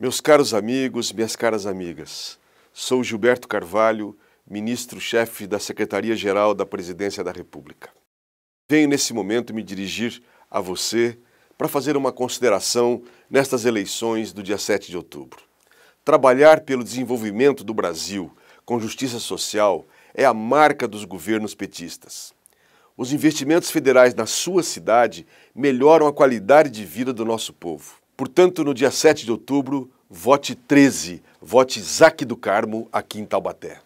Meus caros amigos, minhas caras amigas, sou Gilberto Carvalho, ministro-chefe da Secretaria-Geral da Presidência da República. Venho nesse momento me dirigir a você para fazer uma consideração nestas eleições do dia 7 de outubro. Trabalhar pelo desenvolvimento do Brasil com justiça social é a marca dos governos petistas. Os investimentos federais na sua cidade melhoram a qualidade de vida do nosso povo. Portanto, no dia 7 de outubro, vote 13, vote Isaac do Carmo aqui em Taubaté.